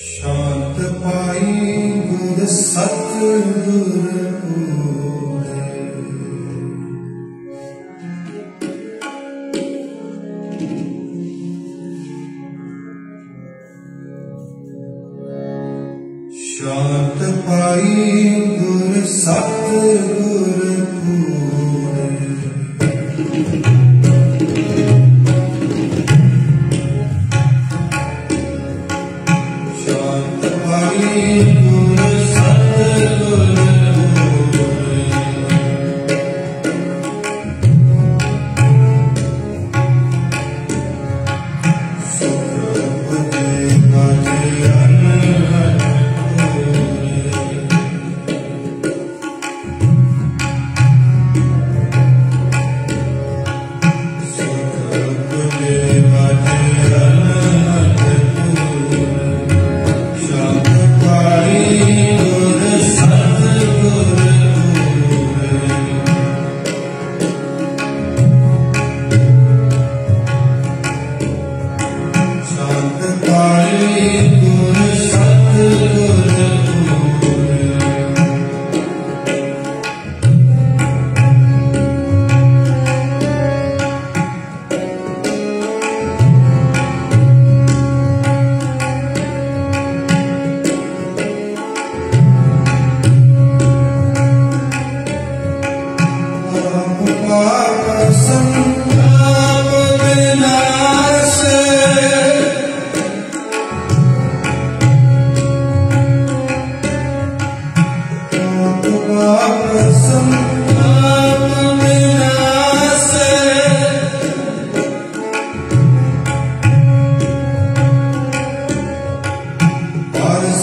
ਸ਼ਾਂਤ ਪਾਈ ਗੁਰ ਸਤਿਗੁਰ ਪੂਰੇ। ਸ਼ਾਂਤ ਪਾਈ ਗੁਰ ਸਤਿਗੁਰ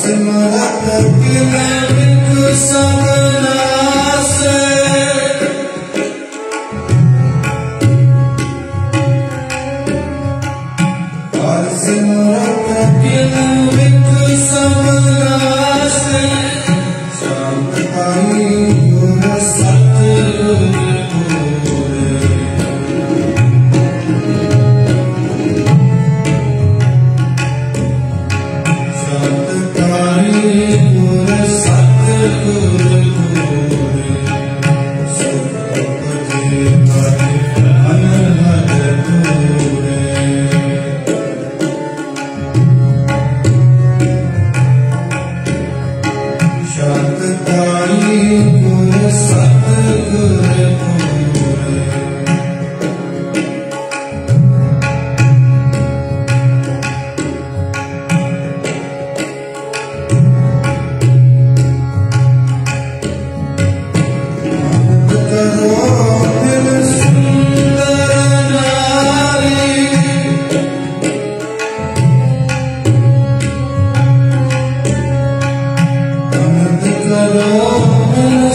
Semua tak terbilang ku sangat